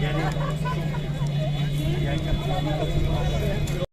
jadi yang kita semua